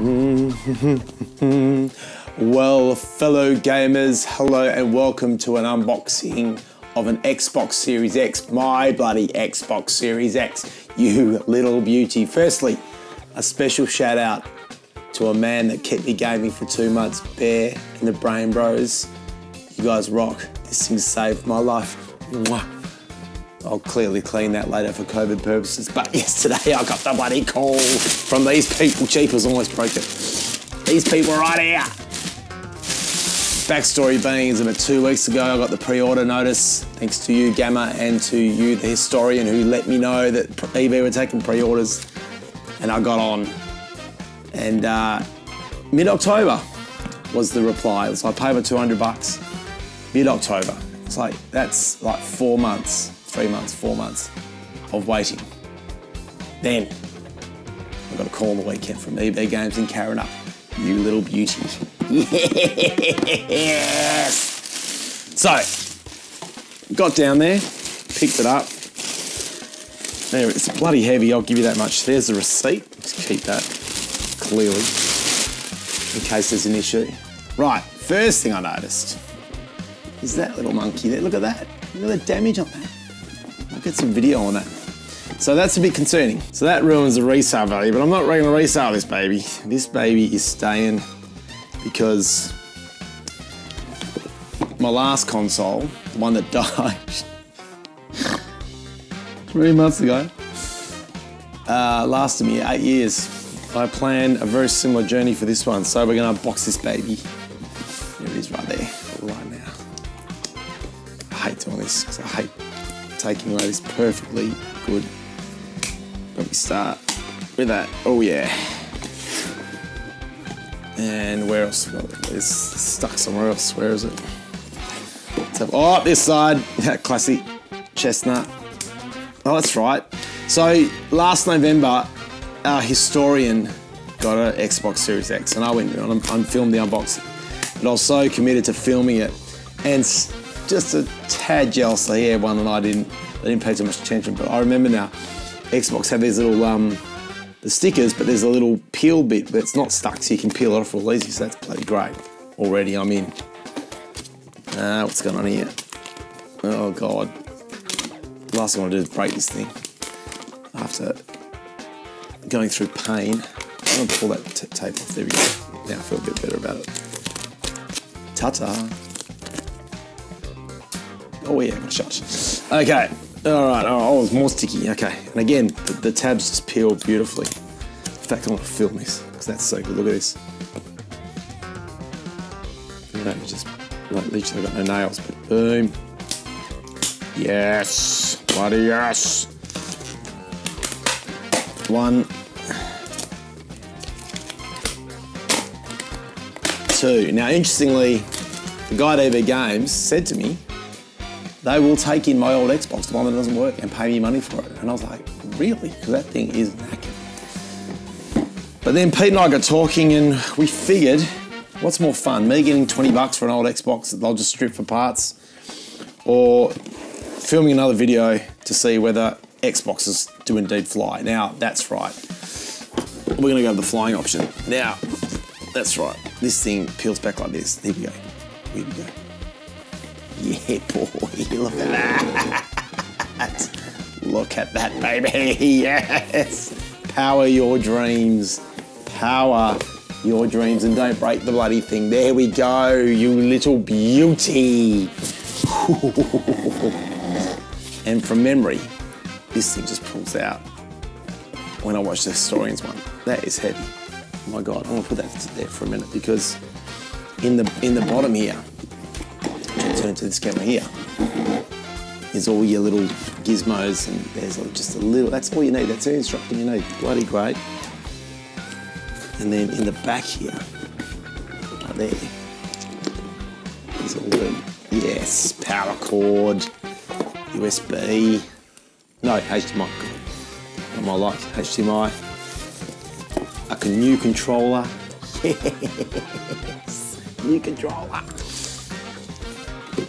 Mm-hmm. Well, fellow gamers, hello and welcome to an unboxing of an Xbox Series X, my bloody Xbox Series X, you little beauty. Firstly, a special shout out to a man that kept me gaming for two months, Bear and the Brain Bros. You guys rock. This thing saved my life. Mwah. I'll clearly clean that later for COVID purposes. But yesterday I got the bloody call from these people. Cheapers almost broke it. These people right here. Backstory being is about two weeks ago I got the pre-order notice thanks to you Gamma and to you the historian who let me know that EB were taking pre-orders and I got on and uh, mid-October was the reply. It was like pay for 200 bucks mid-October. It's like that's like four months, three months, four months of waiting. Then I got a call the weekend from EB Games in Karrinyup. You little beauty. Yes. So, got down there, picked it up. There, it's bloody heavy, I'll give you that much. There's the receipt. Just keep that clearly in case there's an issue. Right, first thing I noticed is that little monkey there. Look at that. Look at the damage on that. Get some video on that. So that's a bit concerning. So that ruins the resale value, but I'm not going to resale this baby. This baby is staying because my last console, the one that died three months ago, uh, lasted me eight years. I plan a very similar journey for this one, so we're going to unbox this baby. There it is right there, right now. I hate doing this because I hate taking away this perfectly good. But we start with that. Oh yeah. And where else? It's stuck somewhere else. Where is it? Let's have, oh, this side. That classic chestnut. Oh, that's right. So last November, our historian got an Xbox Series X, and I went on and filmed the unboxing. But I was so committed to filming it, and just a tad jealous that he had one and I didn't. I didn't pay too much attention, but I remember now. Xbox have these little um, the stickers, but there's a little peel bit, it's not stuck, so you can peel it off real easy. So that's bloody great. Already, I'm in. Uh, what's going on here? Oh god. Last thing I want to do is break this thing. After going through pain, I'm gonna pull that tape off. There we go. Now I feel a bit better about it. Ta-ta. Oh yeah, shot. Okay. All right. Oh, it's more sticky. Okay. And again, the, the tabs just peel beautifully. In fact, I want to film this because that's so good. Look at this. Just like literally got no nails, but boom. Yes. Bloody yes. One. Two. Now, interestingly, the guy at EB Games said to me, they will take in my old Xbox, the one that doesn't work, and pay me money for it. And I was like, really? Because that thing is knackered. But then Pete and I got talking and we figured, what's more fun? Me getting 20 bucks for an old Xbox that they'll just strip for parts, or filming another video to see whether Xboxes do indeed fly. Now, that's right. We're gonna go with the flying option. Now, that's right. This thing peels back like this. Here we go. Here we go. Yeah, boy, look at that. look at that, baby. Yes. Power your dreams. Power your dreams and don't break the bloody thing. There we go, you little beauty. and from memory, this thing just pulls out when I watch the historians one. That is heavy. Oh my God, I'm gonna put that there for a minute because in the in the bottom here, turn to this camera here. here, is all your little gizmos and there's just a little, that's all you need, that's the instruction you need, bloody great. And then in the back here, right there, is all the, yes, power cord, USB, no, HDMI, on my life, HDMI, a new controller, yes, new controller.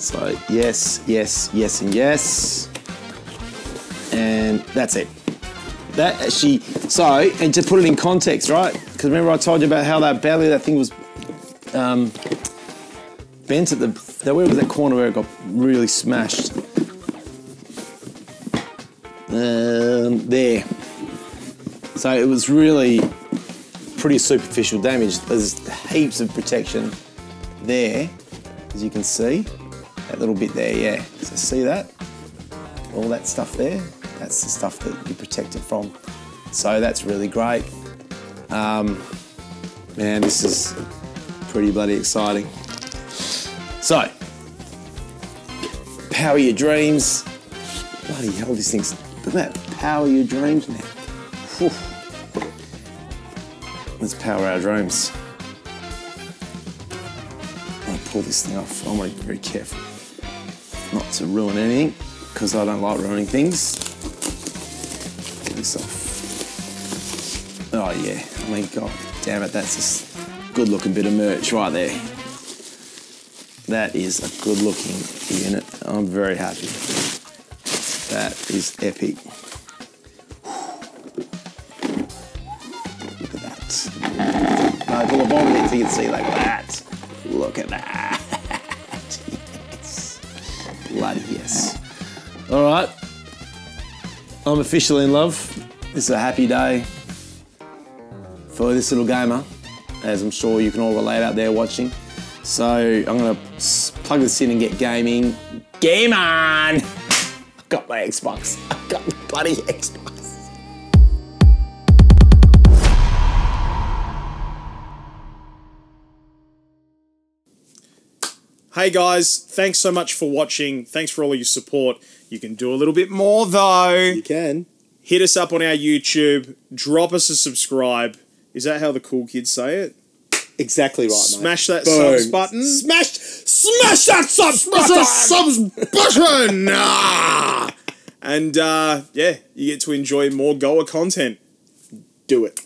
So yes, yes, yes, and yes. And that's it. That actually, so, and to put it in context, right? Because remember I told you about how that belly, that thing was um, bent at the, that, where was that corner where it got really smashed? Um, there. So it was really pretty superficial damage. There's heaps of protection there, as you can see. That little bit there, yeah. So see that? All that stuff there? That's the stuff that you protect it from. So that's really great. Um, man, this is pretty bloody exciting. So, power your dreams. Bloody hell, these things. Look at that. Power your dreams now. Whew. Let's power our dreams. I'll pull this thing off. I want to be very careful not to ruin anything because I don't like ruining things. Pull this off. Oh yeah, I mean, god damn it, that's a good looking bit of merch right there. That is a good looking unit. I'm very happy. That is epic. Look at that. No, pull the bottom in so you can see like that. Look at that. Yes. Bloody yes. All right. I'm officially in love. This is a happy day for this little gamer, as I'm sure you can all relate out there watching. So I'm gonna plug this in and get gaming. Game on! I've got my Xbox. I've got my bloody Xbox. Hey guys, thanks so much for watching. Thanks for all of your support. You can do a little bit more though. You can. Hit us up on our YouTube. Drop us a subscribe. Is that how the cool kids say it? Exactly right, Smash that Boom. subs button. Smash, smash that subs Smash button! that subs button. Ah! And uh, yeah, you get to enjoy more Goa content. Do it.